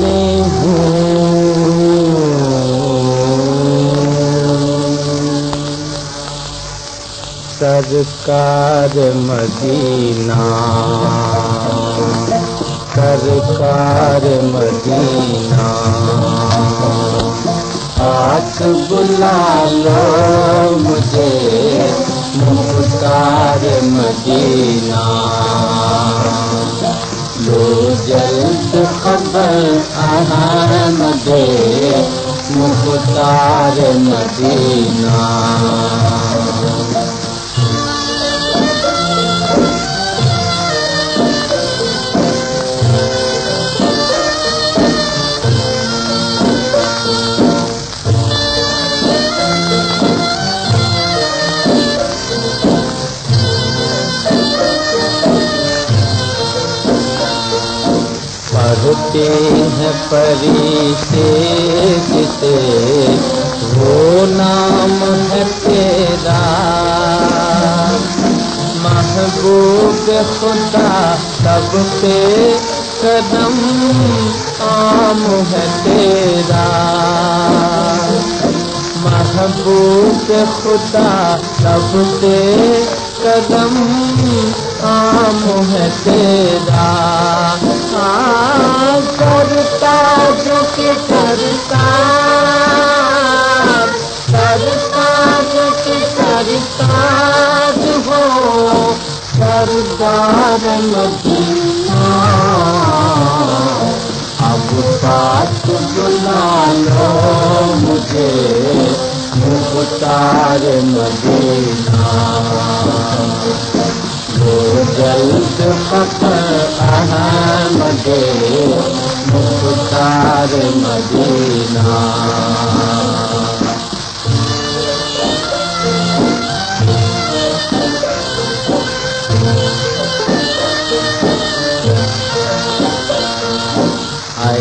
में सरकार मदीना। सरकार मदीना। हाथ बुला लो मुझे मदीना जल्द खबर अहमद मुख्तार मदीना पढ़ते हैं परी से। जिसे वो नाम है तेरा। महबूब खुदा सब पे कदम आम है तेरा। महबूब खुदा सब पे कदम आम है तेरा। के करता हो सरदार मदीना अब बात बुला लो मुझे मुख्तार मदीना। वो जल्द फकर अहमद मुख्तार मदीना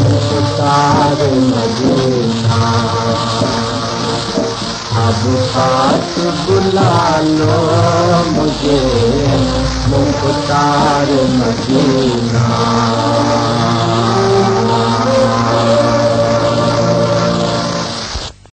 मुख्तार मदीना अब बात बुला लो मुझे मुख्तार मदीना